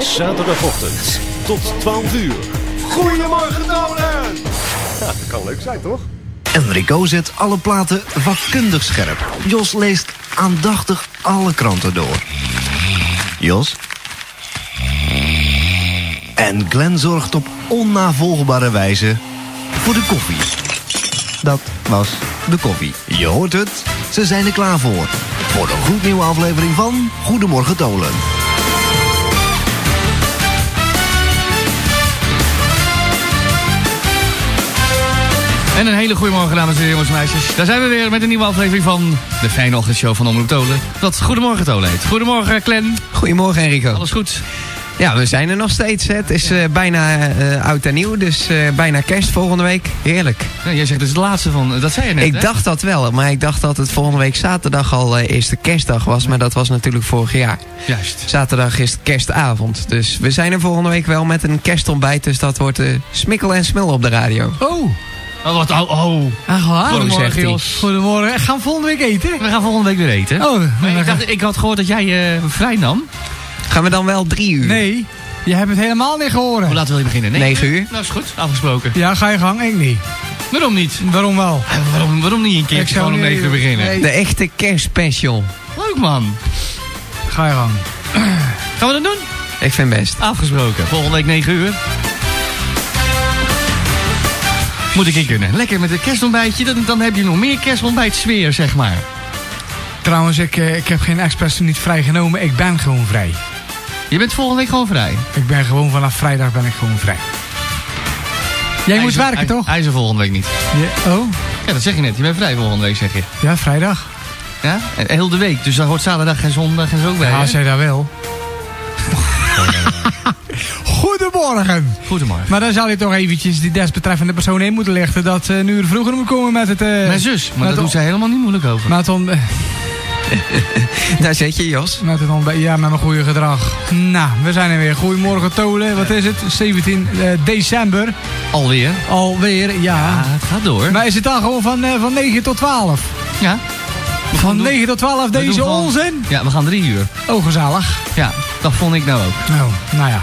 is zaterdagochtend tot 12 uur. Goedemorgen Tolen! Ja, dat kan leuk zijn, toch? Enrico zet alle platen vakkundig scherp. Jos leest aandachtig alle kranten door. Jos? En Glenn zorgt op onnavolgbare wijze voor de koffie. Dat was de koffie. Je hoort het, ze zijn er klaar voor. Voor een gloednieuwe aflevering van Goedemorgen Tolen. En een hele goede morgen, dames en heren, jongens en meisjes. Daar zijn we weer met een nieuwe aflevering van de fijne ochtendshow van Omroep Tolen. Dat Goedemorgen Tolen heet. Goedemorgen, Clen. Goedemorgen Enrico. Alles goed? Ja, we zijn er nog steeds. hè. Het is eh, bijna eh, oud en nieuw, dus eh, bijna kerst volgende week. Heerlijk. Ja, jij zegt dus het laatste van... Dat zei je net, ik hè? dacht dat wel, maar ik dacht dat het volgende week zaterdag al eerste kerstdag was. Maar dat was natuurlijk vorig jaar. Juist. Zaterdag is het kerstavond. Dus we zijn er volgende week wel met een kerstontbijt. Dus dat wordt smikkel en smil op de radio. Oh, Oh, wat, oh, oh. ach waar? zegt Goedemorgen, hij. Jos. Goedemorgen. Gaan we volgende week eten? We gaan volgende week weer eten. Oh, Maar ik, dacht, ik had gehoord dat jij eh, vrij nam. Gaan we dan wel drie uur? nee, je hebt het helemaal niet Hoe gehoord. laat wil je beginnen? Negen uur. Nou, is goed. Afgesproken. Ja, ga je gang. Ik niet. Waarom niet? Waarom wel? Waarom, waarom niet een keer Ik zou gewoon om negen uur beginnen? nee. De echte kerstspecial. Leuk, man. Ga je gang. Gaan we dat doen? Ik vind best. Afgesproken. Volgende week 9 uur. Moet ik in kunnen. Lekker met een kerstontbijtje. Dan, dan heb je nog meer kerstontbijtsfeer, zeg maar. Trouwens, ik, eh, ik heb geen expres niet vrijgenomen. Ik ben gewoon vrij. Je bent volgende week gewoon vrij. Ik ben gewoon vanaf vrijdag ben ik gewoon vrij. Jij moet werken, toch? Hij is er volgende week niet. Ja, oh, Ja, dat zeg je net. Je bent vrij volgende week, zeg je. ja, vrijdag. Ja? Heel de week. Dus daar hoort zaterdag en zondag en zo bij. Ja, jij dat wil. Goedemorgen. Goedemorgen. Maar dan zal je toch eventjes die desbetreffende persoon in moeten lichten... dat ze een uur vroeger moet komen met het... eh, Mijn zus. Maar de- doet zij helemaal niet moeilijk over. Met, on, Daar zit je, Jos. met, het ja, met mijn goede gedrag. Nou, we zijn er weer. Goedemorgen Tolen. Wat is het? 17 eh, december. Alweer. Alweer, ja. Ja, het gaat door. Maar is het dan gewoon van, eh, van 9 tot 12? Ja. We Van doen- 9 tot 12 we doen deze onzin? Ja, we gaan drie uur. Oh, gezellig. Ja, dat vond ik nou ook. Nou, nou ja.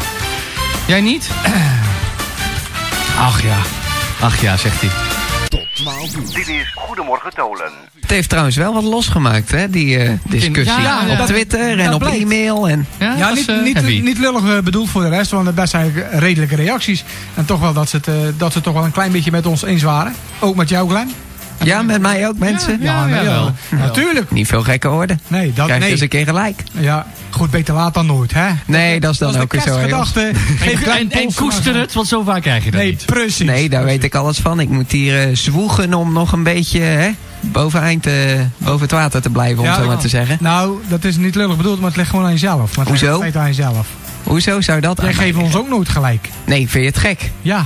Jij niet? Ach ja. Ach ja, zegt hij. Het heeft trouwens wel wat losgemaakt, hè, die eh, discussie. Ja, ja, op. Twitter en op e-mail. En... Ja, Ja, niet, was, eh, niet, lullig eh, bedoeld voor de rest, want het best eigenlijk redelijke reacties. En toch wel dat ze, het, eh, dat ze toch wel een klein beetje met ons eens waren. Ook met jou, Glenn. Ja, met mij ook, mensen. Ja, jawel. Natuurlijk. Niet veel gekke orde. Nee, dat Krijg je nee. eens een keer gelijk. Ja, goed, beter laat dan nooit, hè? Nee, dat is dan dat ook is de zo. Geef En, klein en, en koester het, want zo vaak krijg je dat Nee, niet. precies. Nee, daar weet ik alles van. Ik moet hier eh, zwoegen om nog een beetje hè, boveneind, eh, boven het water te blijven, om Ja, zo maar ja. te zeggen. Nou, dat is niet lullig bedoeld, maar het ligt gewoon aan jezelf. Maar het ligt Hoezo? feite aan jezelf. Hoezo zou dat Jij aan geeft ons ook nooit gelijk. Nee, vind je het gek? Ja.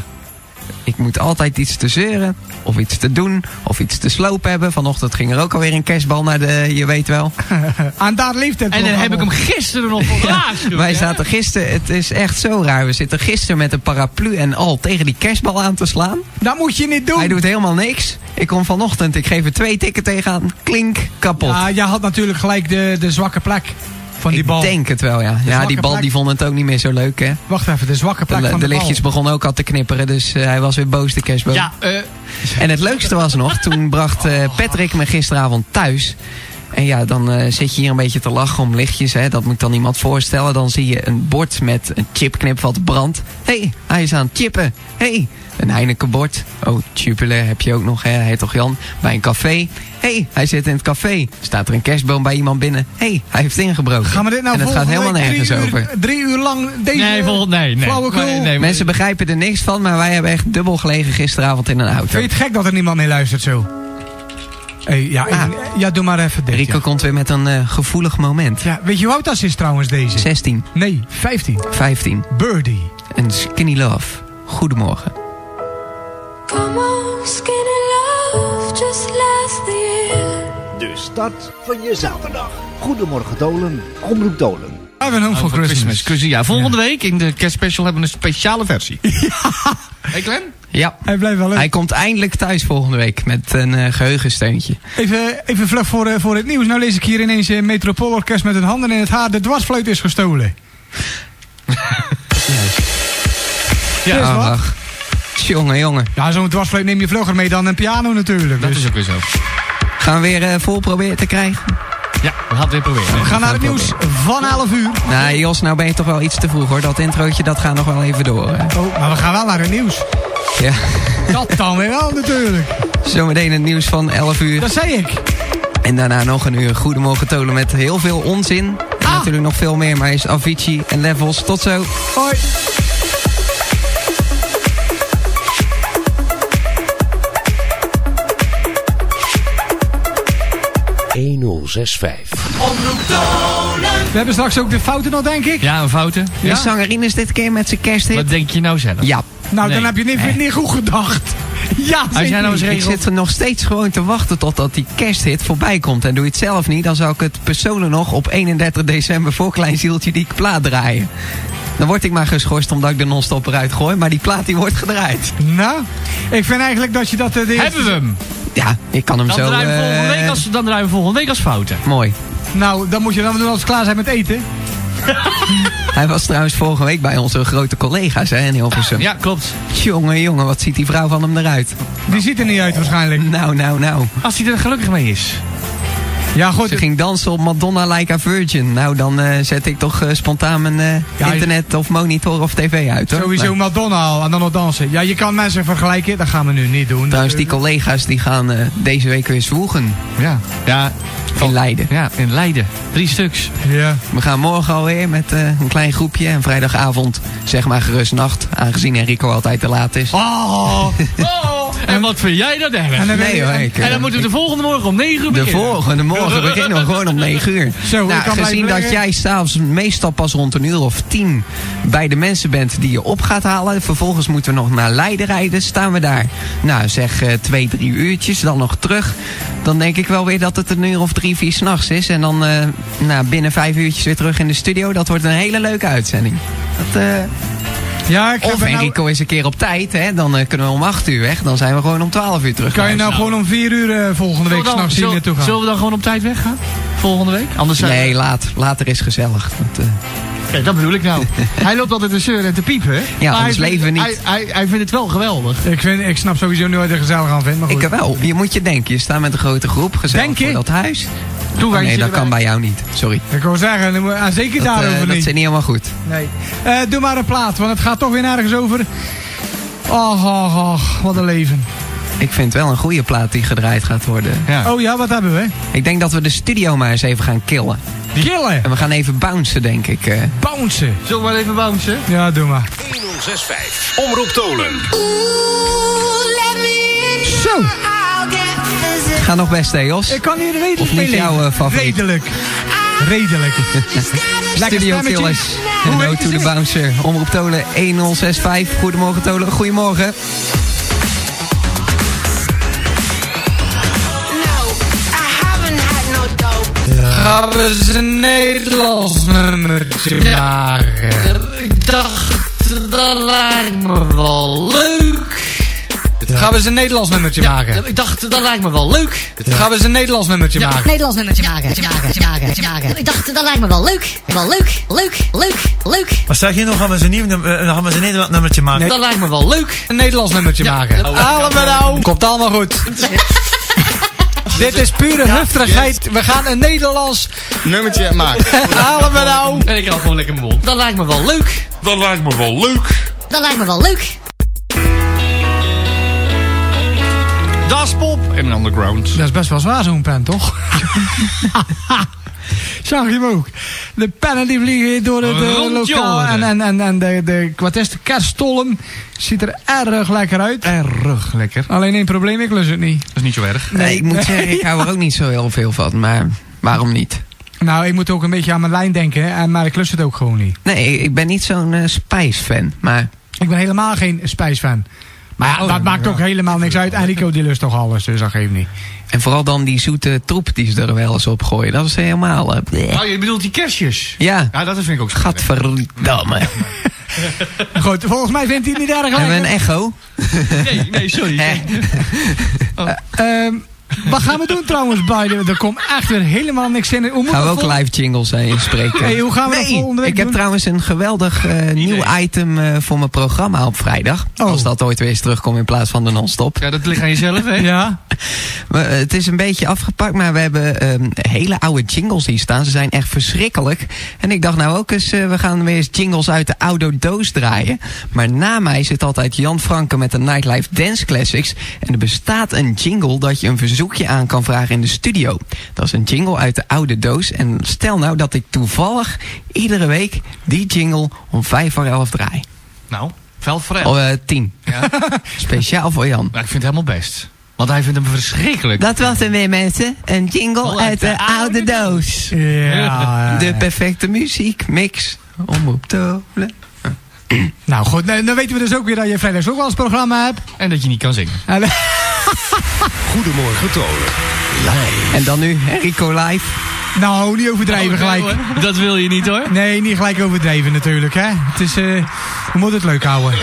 Ik moet altijd iets te zeuren, of iets te doen, of iets te slopen hebben. Vanochtend ging er ook alweer een kerstbal naar de, je weet wel. Aan daar leeft het En dan heb ik hem gisteren nog voor. Wij zaten gisteren, het is echt zo raar. We zitten gisteren met een paraplu en al tegen die kerstbal aan te slaan. Dat moet je niet doen. Hij doet helemaal niks. Ik kom vanochtend, ik geef er twee tikken tegenaan. Klink, kapot. Ja, jij had natuurlijk gelijk de, de zwakke plek van die ik bal. denk het wel, ja. Ja, die bal plek. die vond het ook niet meer zo leuk, hè. Wacht even, de zwakke plek De, van de de, lichtjes bal. begonnen ook al te knipperen, dus eh, hij was weer boos, de kerstboom. Ja, eh, En het leukste was nog, toen bracht eh, Patrick me gisteravond thuis. En ja, dan zit je hier een beetje te lachen om lichtjes, hè. Dat moet dan iemand voorstellen. Dan zie je een bord met een chipknip wat brandt. Hé, hey, hij is aan het chippen. Hé, hey, een Heineken bord. Oh, Jupiler heb je ook nog, hè. Hij heet toch Jan? Bij een café. Hé, hey, hij zit in het café. Staat er een kerstboom bij iemand binnen. Hé, hey, hij heeft ingebroken. Gaan we dit nou en het gaat volgende helemaal nergens drie over. uur, Drie uur lang deze nee, vol, nee, nee. flauwekul. Nee, nee, Mensen begrijpen er niks van, maar wij hebben echt dubbel gelegen gisteravond in een auto. Vind je het gek dat er niemand mee luistert zo? Hey, ja, Ah. ik- ja, doe maar even dit. Rico ja. komt weer met een eh, gevoelig moment. Ja, weet je hoe oud dat is trouwens deze? 16, Nee, 15. 15 Birdie. en Skinny Love. Goedemorgen. De start van je zaterdag. Goedemorgen Tolen, Omroep Tolen. I have home for voor Christmas. Christmas. Ja, volgende week in de kerstspecial hebben we een speciale versie. Ja. Hey Glenn? Ja, Hij blijft wel leuk. hij komt eindelijk thuis volgende week met een eh, geheugensteuntje. Even, even vlug voor, eh, voor het nieuws. Nou lees ik hier ineens een Metropoolorkest met hun handen in het haar. De dwarsfluit is gestolen. Ja, Is wat? Jongen, jongen. Ja, zo'n dwarsfluit neem je vlugger mee dan een piano natuurlijk. Dat Dus is ook weer zo. Gaan we weer eh, vol proberen te krijgen? Ja, we gaan het weer proberen. we gaan naar het nieuws van 11 uur. Nou, Jos, nou ben je toch wel iets te vroeg hoor. Dat introotje, dat gaat nog wel even door. hè. Oh, maar we gaan wel naar het nieuws. Ja. Dat dan weer wel natuurlijk. Zometeen het nieuws van 11 uur. Dat zei ik. En daarna nog een uur Goedemorgen Tolen met heel veel onzin. En Ah. natuurlijk nog veel meer, maar is Avicii en Levels. Tot zo. Hoi. We hebben straks ook de fouten nog, denk ik. Ja, een fouten. De zangerin is dit keer met zijn kersthit. Wat denk je nou zelf? Ja. Nou, Nee. dan heb je niet, niet goed gedacht. Ja, Als jij nou eens Ik zit er nog steeds gewoon te wachten totdat die kersthit voorbij komt. En doe je het zelf niet, dan zou ik het persoonlijk nog op 31 december voor Klein Zieltje die plaat draaien. Dan word ik maar geschorst omdat ik de non-stop eruit gooi. Maar die plaat die wordt gedraaid. Nou, ik vind eigenlijk dat je dat... eh, eerste- Hebben we hem? Ja, ik kan hem Dan zo... draaien, we volgende eh, week als, dan draaien we volgende week als fouten. Mooi. Nou, dan moet je dan doen als we klaar zijn met eten. Hij was trouwens vorige week bij onze grote collega's hè, in Hilversum. Ja, klopt. Jongen, jongen, wat ziet die vrouw van hem eruit? Die ziet er niet uit waarschijnlijk. Nou, nou, nou. Als hij er gelukkig mee is. Ja, goed. Ze ging dansen op Madonna Like a Virgin. Nou, dan eh, zet ik toch eh, spontaan mijn eh, Ja, internet of monitor of tv uit, hoor. Sowieso Madonna al en dan nog dansen. Ja, je kan mensen vergelijken. Dat gaan we nu niet doen. trouwens, die collega's die gaan eh, deze week weer zwoegen Ja. Ja, in Leiden. ja in Leiden. Drie stuks. Ja. We gaan morgen alweer met eh, een klein groepje. En vrijdagavond, zeg maar gerust nacht. Aangezien Enrico altijd te laat is. Oh, Oh, en wat vind jij dat erg? En dan Nee hoor, ik, En eh, dan moeten we de volgende morgen om 9 uur De beginnen. volgende morgen beginnen we gewoon om 9 uur. Zo, nou, kan gezien dat jij s'avonds meestal pas rond een uur of tien bij de mensen bent die je op gaat halen. Vervolgens moeten we nog naar Leiden rijden. Staan we daar, nou zeg eh, twee, drie uurtjes. Dan nog terug. Dan denk ik wel weer dat het een uur of drie, vier s'nachts is. En dan eh, nou, binnen vijf uurtjes weer terug in de studio. Dat wordt een hele leuke uitzending. Dat, eh, ja, ik of heb nou, Enrico is een keer op tijd. Hè? Dan eh, kunnen we om acht uur weg. Dan zijn we gewoon om twaalf uur terug. kan je nou gewoon om vier uur eh, volgende week s'nachts hier naartoe gaan? Zullen we dan gewoon op tijd weggaan? Volgende week? Anders zijn Nee, laat. Later is gezellig. Dat, eh, Kijk, dat bedoel ik nou. hij loopt altijd te zeuren en te piepen. hè? Ja, Maar anders hij vindt- leven we niet. Hij, hij, hij vindt het wel geweldig. Ik, vind, ik snap sowieso niet wat je er gezellig aan vindt. Maar goed. Ik wel. Je moet je denken. Je staat met een grote groep. Gezellig Denk voor dat huis. Oh, wij nee, dat kan bij jou niet. Sorry. Ik wil zeggen, ah, zeker Dat, eh, daarover dat niet. zit niet helemaal goed. Nee. Eh, doe maar een plaat, want het gaat toch weer nergens over. Och, och, och, wat een leven. Ik vind wel een goede plaat die gedraaid gaat worden. Ja. Oh ja, wat hebben we? Ik denk dat we de studio maar eens even gaan killen. Killen. En we gaan even bouncen, denk ik. eh. Bouncen. Zullen we maar even bouncen? Ja, doe maar. 1065. Omroep Tolen. Zo. Ga nog best, hè, Jos? Ik kan hier redelijk Of niet mee leven. jouw, eh, favoriet? Redelijk. Redelijk. Studio. Killers. En heet No to the? Bouncer. Omroep Tolen 1065. Goedemorgen Tolen. Goedemorgen. Gaan we ze Nederlands nummertje maken? Ik dacht, dat lijkt me wel leuk. Gaan we ze Nederlands nummertje maken? Ik dacht, dat lijkt me wel leuk. Gaan we ze Nederlands nummertje maken? Nederlands nummertje maken, maken, maken, maken. Ik dacht, dat lijkt me wel leuk. Wel leuk, leuk, leuk, leuk. Wat zeg je nog? Gaan we ze een nieuw eh, gaan we ze een Nederland nummertje maken? Dat lijkt me wel leuk. Een Nederlands nummertje maken. Halen we nou. Komt allemaal goed. Dit is pure hufterigheid. We gaan een Nederlands nummertje maken. halen we nou. En ik had gewoon lekker mijn mond. Dat lijkt me wel leuk. Dat lijkt me wel leuk. Dat lijkt me wel leuk. Das Pop en Underground. Dat is best wel zwaar zo'n pen, toch? Zag je hem ook? De pennen die vliegen door het eh, lokaal. En, en, en, en de, de, wat is de kerststollen ziet er erg lekker uit. Erg lekker. Alleen één probleem, ik lus het niet. Dat is niet zo erg. Nee, ik moet zeggen, ik hou er ook niet zo heel veel van. Maar waarom niet? Nou, ik moet ook een beetje aan mijn lijn denken. En, maar ik lus het ook gewoon niet. Nee, ik ben niet zo'n eh Spice-fan. Maar Ik ben helemaal geen spijsfan. Maar ja, Oh, dat maakt ook helemaal niks uit. En Rico die lust toch alles, dus dat geeft niet. En vooral dan die zoete troep die ze er wel eens op gooien. Dat is helemaal... eh. Oh, je bedoelt die kerstjes? Ja, Ja, dat vind ik ook zo. gadverdamme. Goed, volgens mij vindt hij het niet erg Hebben we een echo? Nee, nee, sorry. Hè? Ehm, Wat gaan we doen trouwens, bij de, Er komt echt weer helemaal niks in. Hoe Gaan we ook vol- live jingles eh, inspreken? Hey, hoe gaan we dat nee, volgende week ik heb doen? trouwens een geweldig eh, nieuw item eh, voor mijn programma op vrijdag. Oh. Als dat ooit weer eens terugkomt in plaats van de non-stop. Ja, dat ligt aan jezelf, hè? Ja. We- het is een beetje afgepakt, maar we hebben ehm, hele oude jingles hier staan. Ze zijn echt verschrikkelijk. En ik dacht nou ook eens, eh, we gaan weer eens jingles uit de oude doos draaien. Maar na mij zit altijd Jan Franke met de Nightlife Dance Classics. En er bestaat een jingle dat je een verzoekje aan kan vragen in de studio. Dat is een jingle uit de oude doos. En stel nou dat ik toevallig iedere week die jingle om vijf voor elf draai. Nou, veld voor elf. Of eh, tien. Ja. Speciaal voor Jan. Maar ik vind het helemaal best. Want hij vindt hem verschrikkelijk. Dat was hem weer mensen. Een jingle uit de oude doos. Ja. De perfecte muziek, mix, omroep tolen. Nou goed, nou, dan weten we dus ook weer dat je vrijdags ook wel eens programma hebt. En dat je niet kan zingen. En, Goedemorgen Tolen. Live. En dan nu Rico Live. nou, niet overdrijven gelijk. Dat wil je niet hoor. Nee, niet gelijk overdrijven natuurlijk, hè. Het is, eh, we moeten het leuk houden.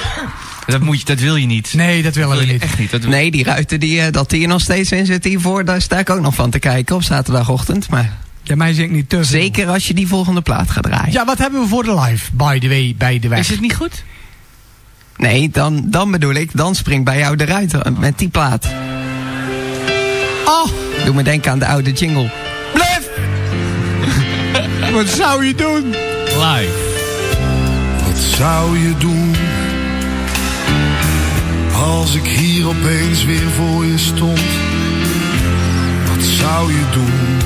Dat, moet je, dat wil je niet. Nee, dat willen dat we wil je niet. echt niet. Dat wil- Nee, die ruiten die, eh, dat die er nog steeds in zit hiervoor, daar sta ik ook nog van te kijken op zaterdagochtend. Maar Ja, mij zit niet te veel. zeker als je die volgende plaat gaat draaien. Ja, wat hebben we voor de live? By the way, bij de weg. Is het niet goed? Nee, dan, dan bedoel ik, dan springt bij jou de ruiter met die plaat. Oh, Doe me denken aan de oude jingle. blijf! wat zou je doen? Live. Wat zou je doen als ik hier opeens weer voor je stond? Wat zou je doen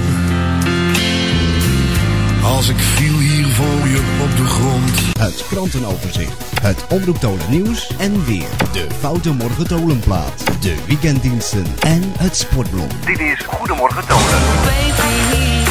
als ik viel hier voor je op de grond? Het krantenoverzicht. Het omroeptolen nieuws en weer. De Foute Morgen Tolenplaat. De weekenddiensten en het sportblok. Dit is Goedemorgen. Koep.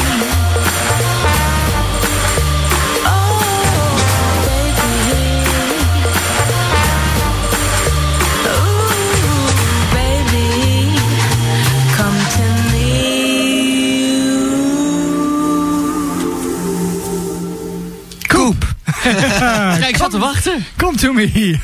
Kijk, ik zat te wachten. Come to me.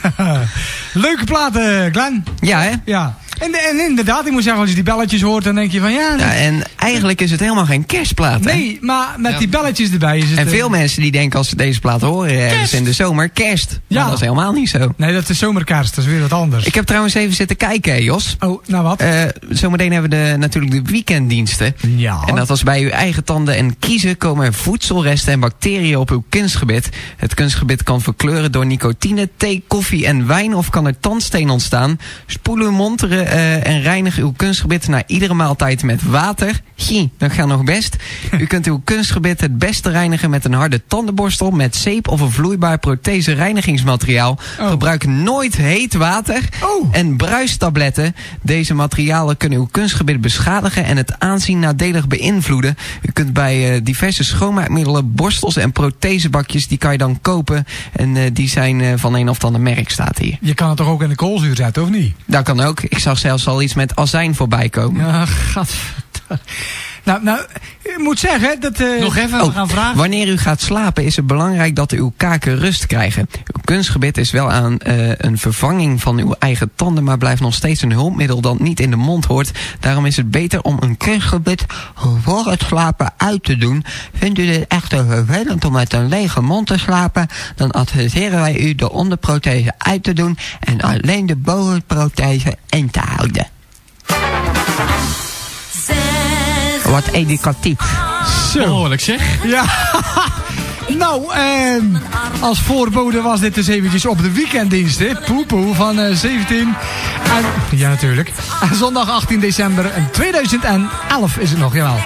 Leuke platen, Glenn. Ja, hè? Ja. En, en inderdaad, ik moet zeggen, als je die belletjes hoort, dan denk je van ja... Ja, en eigenlijk is het helemaal geen kerstplaat, hè? nee, maar met Ja. die belletjes erbij is het... En eh, veel mensen die denken als ze deze plaat horen ergens in de zomer, kerst. Ja. Maar dat is helemaal niet zo. Nee, dat is zomerkerst, dat is weer wat anders. Ik heb trouwens even zitten kijken, hè, Jos. Oh, nou wat? Eh, zometeen hebben we de, natuurlijk de weekenddiensten. ja. En dat als bij uw eigen tanden en kiezen komen er voedselresten en bacteriën op uw kunstgebit. Het kunstgebit kan verkleuren door nicotine, thee, koffie en wijn of kan er tandsteen ontstaan. Spoel uw eh, en reinig uw kunstgebit na iedere maaltijd met water. Gie, dat gaat nog best. U kunt uw kunstgebit het beste reinigen met een harde tandenborstel, met zeep of een vloeibaar prothese reinigingsmateriaal. Oh. Gebruik nooit heet water Oh. en bruistabletten. Deze materialen kunnen uw kunstgebit beschadigen en het aanzien nadelig beïnvloeden. U kunt bij eh, diverse schoonmaakmiddelen, borstels en prothesebakjes, die kan je dan kopen. En eh, die zijn van een of ander merk, staat hier. Je kan het toch ook in de koolzuur zetten, of niet? Dat kan ook. Ik zag zelfs al iets met azijn voorbij komen. Ja, gadverdamme. Nou, nou, ik moet zeggen dat... eh, Nog even, we Oh, gaan vragen. Wanneer u gaat slapen is het belangrijk dat uw kaken rust krijgen. Uw kunstgebit is wel aan eh, een vervanging van uw eigen tanden, maar blijft nog steeds een hulpmiddel dat niet in de mond hoort. Daarom is het beter om een kunstgebit voor het slapen uit te doen. Vindt u dit echter vervelend om met een lege mond te slapen, dan adviseren wij u de onderprothese uit te doen en alleen de bovenprothese in te houden. Wat educatief. Zo. Behoorlijk zeg. Ja. nou, ehm, als voorbode was dit dus eventjes op de weekenddiensten. Poepoe van eh, 17. En, ja, natuurlijk. En zondag 18 december en 2011 is het nog, jawel.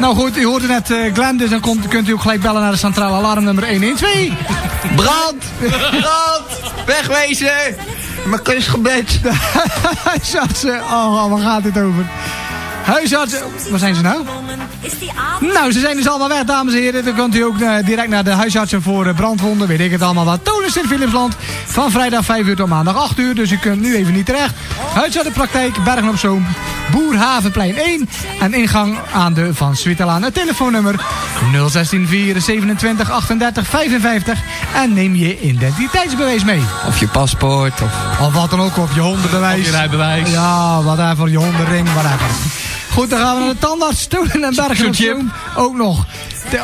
Nou goed, u hoorde net eh, Glenn, dus dan komt, kunt u ook gelijk bellen naar de centrale alarmnummer 112. Brand! Brand! Wegwezen! Mijn kunstgebed. Huisartsen, oh, waar gaat dit over? Huisartsen, waar zijn ze nou? Nou, ze zijn dus allemaal weg, dames en heren. Dan kunt u ook eh, direct naar de huisartsen voor eh, brandwonden, weet ik het allemaal wat. Tonen in Philipsland, van vrijdag 5 uur tot maandag 8 uur. Dus u kunt nu even niet terecht. Huisartsenpraktijk, Bergen op Zoom, Boerhavenplein 1. En ingang aan de Van Swittelaan. Het telefoonnummer 016 427 38 55. En neem je identiteitsbewijs mee. Of je paspoort, of... Of wat dan ook, op je hondenbewijs. Of je rijbewijs. Ja, whatever, je hondenring, whatever. Goed, dan gaan we naar de tandarts. Tolen en Bergen. Zoom. Ook nog.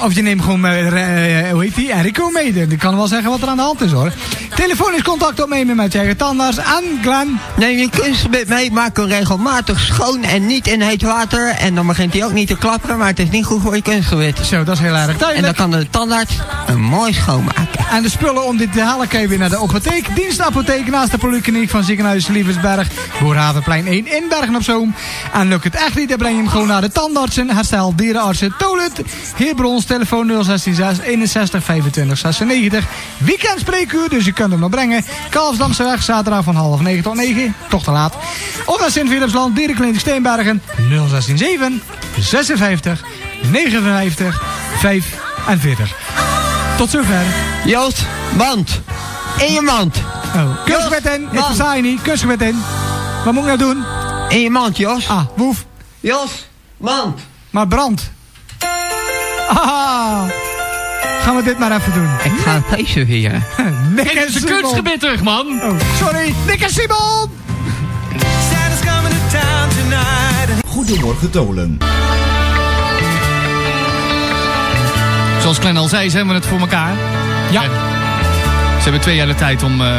Of je neemt gewoon, eh, hoe heet die, Enrico mee. Die kan wel zeggen wat er aan de hand is hoor. Telefonisch contact opnemen met je eigen tandarts. En Glenn. Neem je kunstgebit mee, maak hem regelmatig schoon en niet in heet water. En dan begint hij ook niet te klapperen, maar het is niet goed voor je kunstgebit. Zo, dat is heel erg En dan duidelijk. kan de tandarts een mooi schoonmaken. En de spullen om dit te halen kan je weer naar de apotheek. Dienstapotheek naast de polykliniek van ziekenhuis Lievensberg. Boerhavenplein 1 in Bergen op Zoom. En lukt het echt niet, dan breng je hem gewoon naar de tandartsen. Herstel dierenartsen Tolet. Heerbrons, telefoon 016 61 25 96. Weekend spreekuur, dus je kunt hem nog brengen. Kalfsdamseweg, zaterdag van half 9 tot 9. Toch te laat. Of naar Sint-Philipsland, dierenkliniek Steenbergen. 016 56 59 45. Tot zover. Joost, mand. In je mand. Oh, kunstgebed in. Ik versta je niet. Kunstgebed in. Wat moet ik nou doen? In je mand, Jos. Ah, woef. Jos, mand. Maar brand. Ah. Gaan we dit maar even doen. Ik ga het feestje vieren. Nick en Simon. kunstgebit terug, man. Oh, sorry. Nick en Simon. Goedemorgen Tolen. Zoals Glenn al zei, ze hebben het voor elkaar. Ja. En Ze hebben twee jaar de tijd om eh,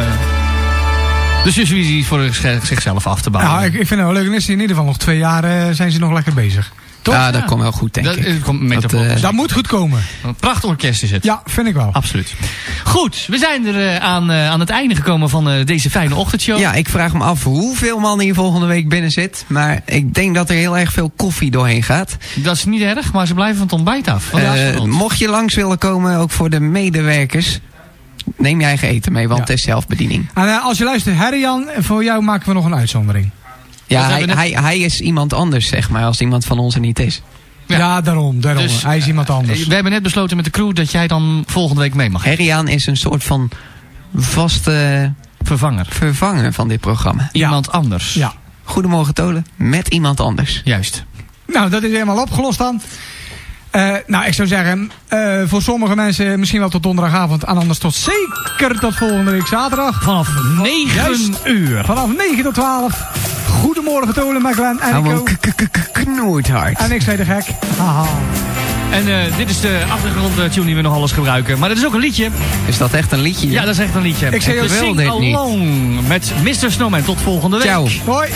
de subsidies voor zich- zichzelf af te bouwen. Ik, ik vind het wel leuk. En is in ieder geval nog twee jaar eh, zijn ze nog lekker bezig. Toch? Ja, dat komt wel goed, denk Dat, ik. eh, komt met Dat, eh, Dat moet goed komen. Een prachtig orkest is het. Ja, vind ik wel. Absoluut. Goed, we zijn er eh, aan, eh, aan het einde gekomen van eh, deze fijne ochtendshow. Ja, ik vraag me af hoeveel man hier volgende week binnen zit. Maar ik denk dat er heel erg veel koffie doorheen gaat. Dat is niet erg, maar ze blijven van het ontbijt af. Eh, mocht je langs willen komen, ook voor de medewerkers, neem je eigen eten mee, want Ja. het is zelfbediening. En eh, als je luistert, Herrian, voor jou maken we nog een uitzondering. Ja, hij, net- hij, hij is iemand anders, zeg maar, als iemand van ons er niet is. Ja. Ja, daarom. daarom. Dus, Hij is iemand anders. Eh, We hebben net besloten met de crew dat jij dan volgende week mee mag. Herriaan is een soort van vaste Vervanger. vervanger van dit programma. Iemand anders. Ja. Goedemorgen Tolen, met iemand anders. Juist. Nou, dat is helemaal opgelost dan. Eh, nou, ik zou zeggen, eh, voor sommige mensen misschien wel tot donderdagavond. En anders tot zeker tot volgende week zaterdag. Vanaf 9 Juist. uur. Vanaf 9 tot 12. Goedemorgen Tolen, met Glenn en Nico. k- k- k- knoeithard. En ik zei de gek. Haha. En eh, dit is de achtergrondtune die we nog alles gebruiken. Maar dat is ook een liedje. Is dat echt een liedje? Ja, dat is echt een liedje. Ik zei ook wel Sing dit niet. Along met Mr. Snowman. Tot volgende week. Ciao. Hoi.